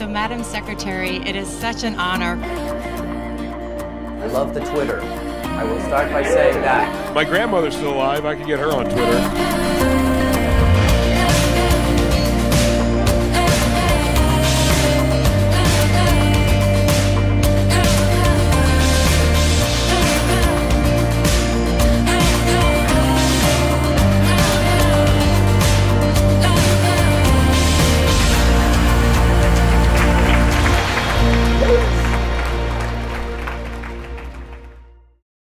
So, Madam Secretary, it is such an honor. I love the Twitter. I will start by saying that. My grandmother's still alive. I could get her on Twitter.